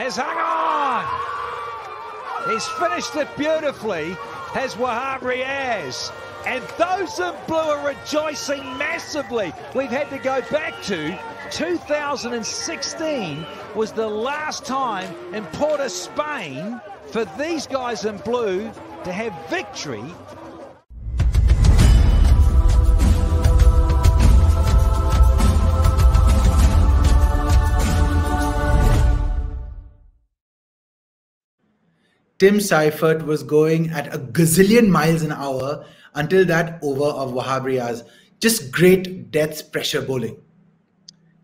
Has hung on. He's finished it beautifully. has Wahab Riaz. And those in blue are rejoicing massively. We've had to go back to 2016 was the last time in Port of Spain, for these guys in blue to have victory Tim Seifert was going at a gazillion miles an hour until that over of Wahab Riaz. Just great death pressure bowling.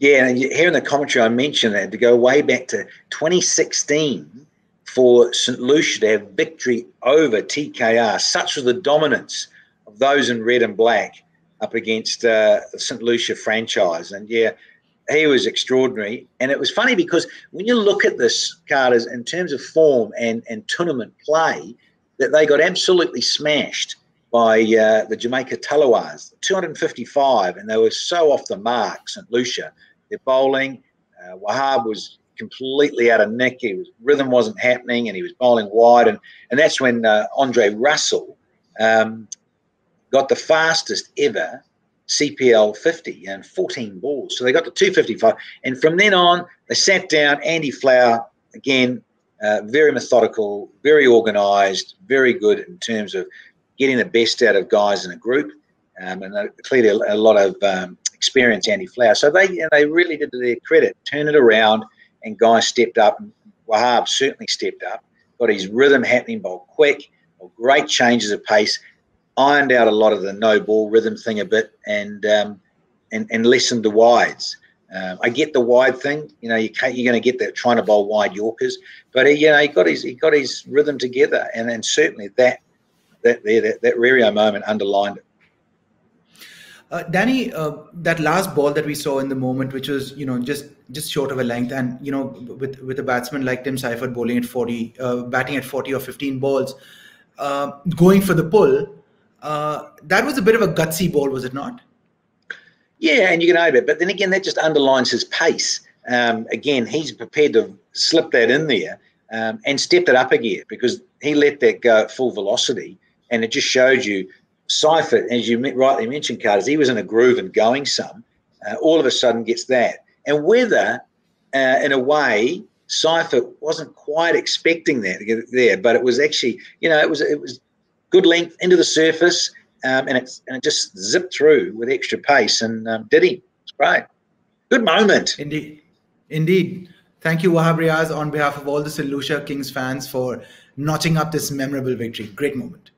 Yeah, and here in the commentary, I mentioned that to go way back to 2016 for St. Lucia to have victory over TKR. Such was the dominance of those in red and black up against uh, the St. Lucia franchise. And yeah, he was extraordinary. And it was funny because when you look at this, Carter's, in terms of form and, and tournament play, that they got absolutely smashed by uh, the Jamaica Tallawahs, 255, and they were so off the mark, St. Lucia. Their bowling, uh, Wahab was completely out of nick. He was, rhythm wasn't happening, and he was bowling wide. And, and that's when uh, Andre Russell um, got the fastest ever CPL 50 and 14 balls. So they got to 255. And from then on, they sat down. Andy Flower, again, uh, very methodical, very organised, very good in terms of getting the best out of guys in a group. Um, and clearly a, a, lot of um, experience, Andy Flower. So they you know, they really did their credit, turn it around, and guys stepped up. Wahab certainly stepped up, got his rhythm happening, bowled quick, great changes of pace, ironed out a lot of the no ball rhythm thing a bit and um, and, and lessened the wides. Um, I get the wide thing, you know, you can't, you're going to get that trying to bowl wide Yorkers, but he, you know, he got his he got his rhythm together, and and certainly that that there that, that Rario moment underlined it. Uh, Danny, uh, that last ball that we saw in the moment, which was you know just just short of a length, and you know with with a batsman like Tim Seifert bowling at forty, uh, batting at forty or fifteen balls, uh, going for the pull, uh, that was a bit of a gutsy ball, was it not? Yeah, and you can over it, but then again, that just underlines his pace. Um, again, he's prepared to slip that in there um, and stepped it up a gear because he let that go at full velocity, and it just showed you Seifert, as you rightly mentioned, Carter, he was in a groove and going some. Uh, all of a sudden, gets that, and whether, uh, in a way, Seifert wasn't quite expecting that there, but it was actually, you know, it was it was good length into the surface, um, and, it's, and it just zipped through with extra pace. And um, did he? It's great. Good moment. Indeed. Indeed. Thank you, Wahab Riaz, on behalf of all the St. Lucia Kings fans for notching up this memorable victory. Great moment.